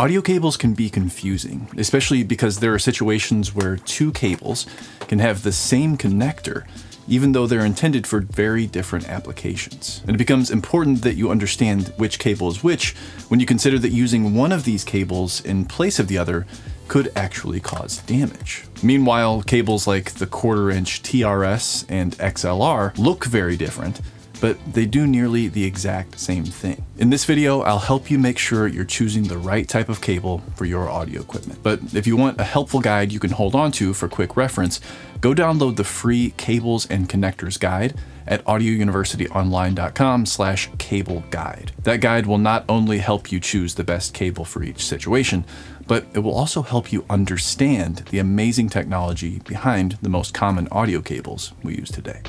Audio cables can be confusing, especially because there are situations where two cables can have the same connector, even though they're intended for very different applications. And it becomes important that you understand which cable is which when you consider that using one of these cables in place of the other could actually cause damage. Meanwhile, cables like the quarter inch TRS and XLR look very different, but they do nearly the exact same thing. In this video, I'll help you make sure you're choosing the right type of cable for your audio equipment. But if you want a helpful guide you can hold on to for quick reference, go download the free Cables and Connectors Guide at audiouniversityonline.com slash cable guide. That guide will not only help you choose the best cable for each situation, but it will also help you understand the amazing technology behind the most common audio cables we use today.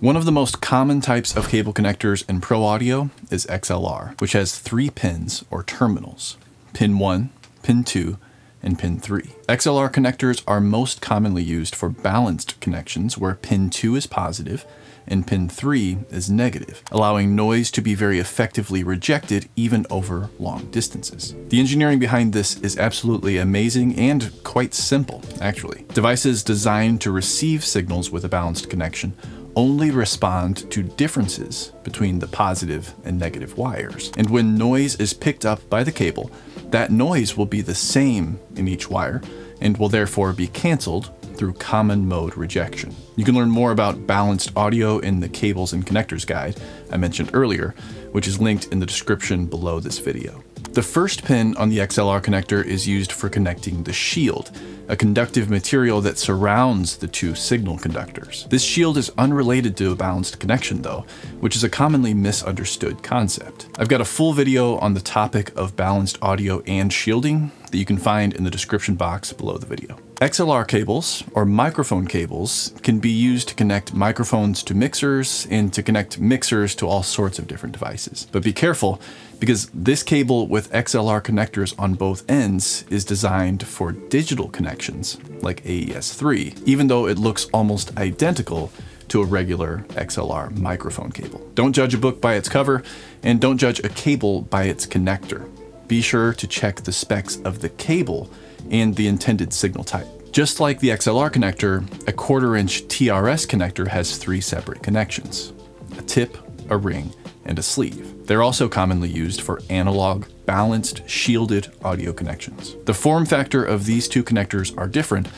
One of the most common types of cable connectors in pro audio is XLR, which has three pins or terminals, pin 1, pin 2, and pin 3. XLR connectors are most commonly used for balanced connections where pin 2 is positive and pin 3 is negative, allowing noise to be very effectively rejected even over long distances. The engineering behind this is absolutely amazing and quite simple, actually. Devices designed to receive signals with a balanced connection only respond to differences between the positive and negative wires. And when noise is picked up by the cable, that noise will be the same in each wire and will therefore be canceled through common mode rejection. You can learn more about balanced audio in the cables and connectors guide I mentioned earlier, which is linked in the description below this video. The first pin on the XLR connector is used for connecting the shield, a conductive material that surrounds the two signal conductors. This shield is unrelated to a balanced connection though, which is a commonly misunderstood concept. I've got a full video on the topic of balanced audio and shielding that you can find in the description box below the video. XLR cables, or microphone cables, can be used to connect microphones to mixers and to connect mixers to all sorts of different devices. But be careful, because this cable with XLR connectors on both ends is designed for digital connections, like AES-3, even though it looks almost identical to a regular XLR microphone cable. Don't judge a book by its cover, and don't judge a cable by its connector. Be sure to check the specs of the cable and the intended signal type. Just like the XLR connector, a quarter inch TRS connector has three separate connections, a tip, a ring, and a sleeve. They're also commonly used for analog, balanced, shielded audio connections. The form factor of these two connectors are different,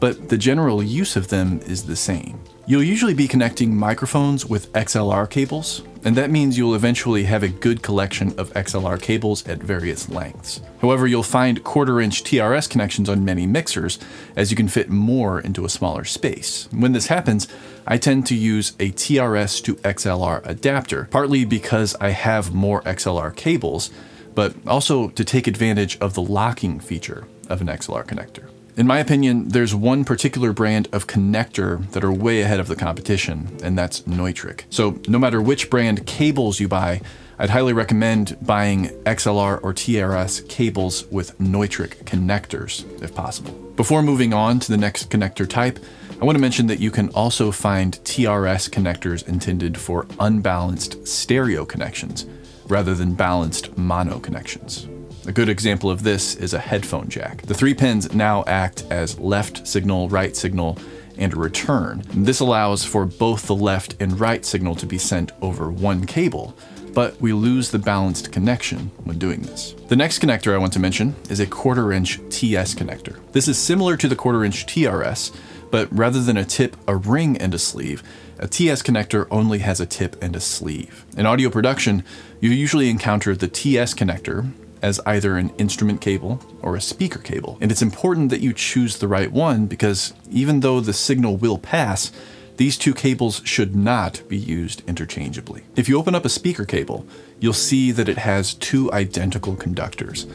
but the general use of them is the same. You'll usually be connecting microphones with XLR cables, and that means you'll eventually have a good collection of XLR cables at various lengths. However, you'll find quarter inch TRS connections on many mixers, as you can fit more into a smaller space. When this happens, I tend to use a TRS to XLR adapter, partly because I have more XLR cables, but also to take advantage of the locking feature of an XLR connector. In my opinion, there's one particular brand of connector that are way ahead of the competition, and that's Neutrik. So no matter which brand cables you buy, I'd highly recommend buying XLR or TRS cables with Neutrik connectors, if possible. Before moving on to the next connector type, I want to mention that you can also find TRS connectors intended for unbalanced stereo connections, rather than balanced mono connections. A good example of this is a headphone jack. The three pins now act as left signal, right signal, and a return. This allows for both the left and right signal to be sent over one cable, but we lose the balanced connection when doing this. The next connector I want to mention is a quarter inch TS connector. This is similar to the quarter inch TRS, but rather than a tip, a ring, and a sleeve, a TS connector only has a tip and a sleeve. In audio production, you usually encounter the TS connector, as either an instrument cable or a speaker cable. And it's important that you choose the right one because even though the signal will pass, these two cables should not be used interchangeably. If you open up a speaker cable, you'll see that it has two identical conductors.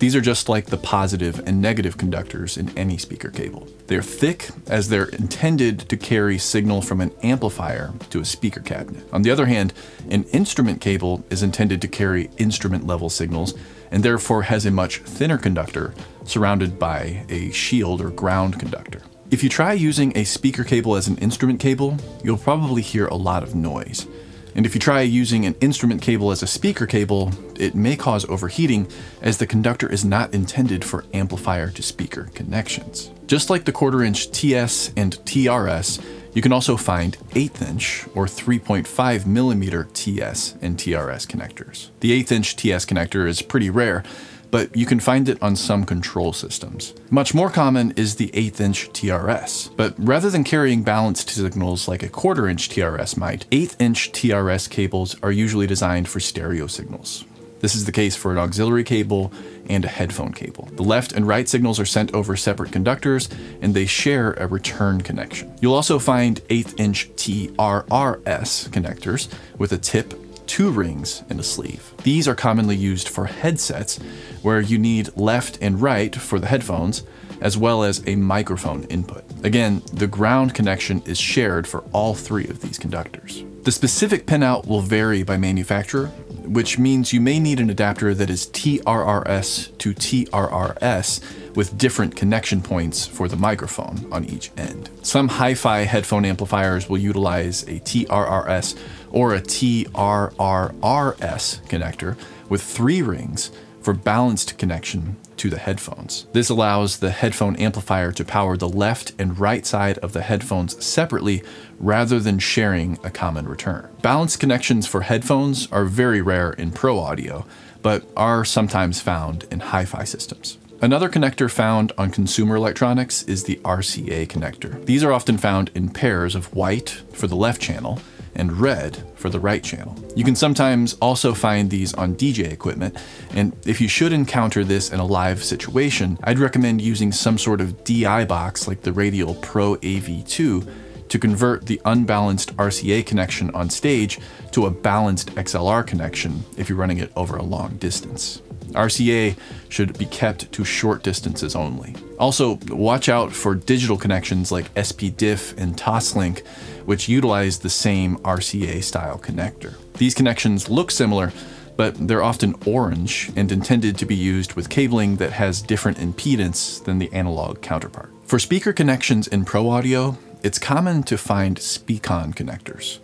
These are just like the positive and negative conductors in any speaker cable. They're thick as they're intended to carry signal from an amplifier to a speaker cabinet. On the other hand, an instrument cable is intended to carry instrument level signals and therefore has a much thinner conductor surrounded by a shield or ground conductor. If you try using a speaker cable as an instrument cable, you'll probably hear a lot of noise. And if you try using an instrument cable as a speaker cable, it may cause overheating as the conductor is not intended for amplifier to speaker connections. Just like the quarter inch TS and TRS, you can also find eighth inch or 3.5 millimeter TS and TRS connectors. The eighth inch TS connector is pretty rare, but you can find it on some control systems. Much more common is the eighth inch TRS, but rather than carrying balanced signals like a quarter inch TRS might, eighth inch TRS cables are usually designed for stereo signals. This is the case for an auxiliary cable and a headphone cable. The left and right signals are sent over separate conductors and they share a return connection. You'll also find eighth inch TRRS connectors with a tip two rings in a sleeve. These are commonly used for headsets where you need left and right for the headphones, as well as a microphone input. Again, the ground connection is shared for all three of these conductors. The specific pinout will vary by manufacturer, which means you may need an adapter that is TRRS to TRRS with different connection points for the microphone on each end. Some hi-fi headphone amplifiers will utilize a TRRS or a TRRRS connector with three rings for balanced connection to the headphones. This allows the headphone amplifier to power the left and right side of the headphones separately rather than sharing a common return. Balanced connections for headphones are very rare in pro audio, but are sometimes found in hi-fi systems. Another connector found on consumer electronics is the RCA connector. These are often found in pairs of white for the left channel and red for the right channel. You can sometimes also find these on DJ equipment, and if you should encounter this in a live situation, I'd recommend using some sort of DI box like the Radial Pro AV2 to convert the unbalanced RCA connection on stage to a balanced XLR connection if you're running it over a long distance. RCA should be kept to short distances only. Also, watch out for digital connections like SPDIF and Toslink, which utilize the same RCA style connector. These connections look similar, but they're often orange and intended to be used with cabling that has different impedance than the analog counterpart. For speaker connections in pro audio, it's common to find Speakon connectors,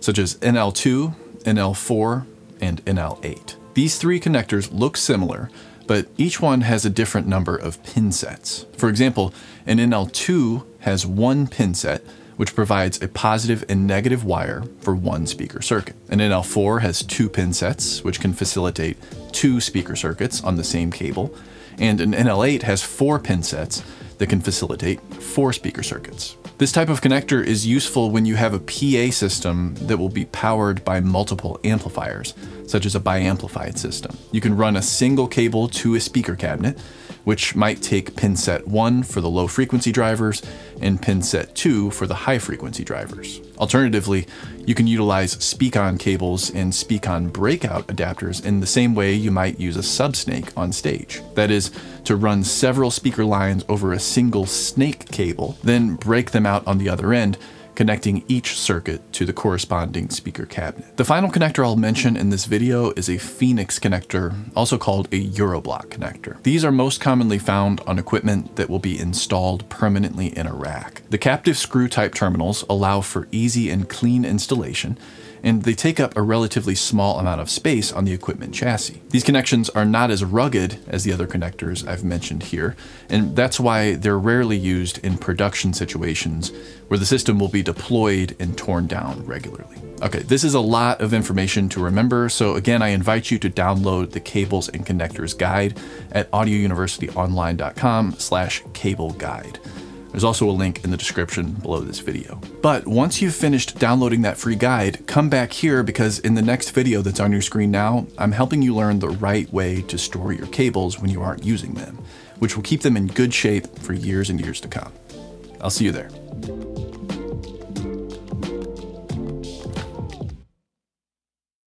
such as NL2, NL4, and NL8. These three connectors look similar, but each one has a different number of pin sets. For example, an NL2 has one pin set, which provides a positive and negative wire for one speaker circuit. An NL4 has two pin sets, which can facilitate two speaker circuits on the same cable, and an NL8 has four pin sets that can facilitate four speaker circuits. This type of connector is useful when you have a PA system that will be powered by multiple amplifiers, such as a biamplified system. You can run a single cable to a speaker cabinet, which might take pin set 1 for the low frequency drivers and pin set 2 for the high frequency drivers. Alternatively, you can utilize Speakon cables and Speakon breakout adapters in the same way you might use a subsnake on stage. That is, to run several speaker lines over a single snake cable, then break them out on the other end connecting each circuit to the corresponding speaker cabinet. The final connector I'll mention in this video is a Phoenix connector, also called a Euroblock connector. These are most commonly found on equipment that will be installed permanently in a rack. The captive screw type terminals allow for easy and clean installation, and they take up a relatively small amount of space on the equipment chassis. These connections are not as rugged as the other connectors I've mentioned here, and that's why they're rarely used in production situations where the system will be deployed and torn down regularly. Okay, this is a lot of information to remember, so again, I invite you to download the cables and connectors guide at audiouniversityonline.com slash cable guide. There's also a link in the description below this video. But once you've finished downloading that free guide, come back here because in the next video that's on your screen now, I'm helping you learn the right way to store your cables when you aren't using them, which will keep them in good shape for years and years to come. I'll see you there.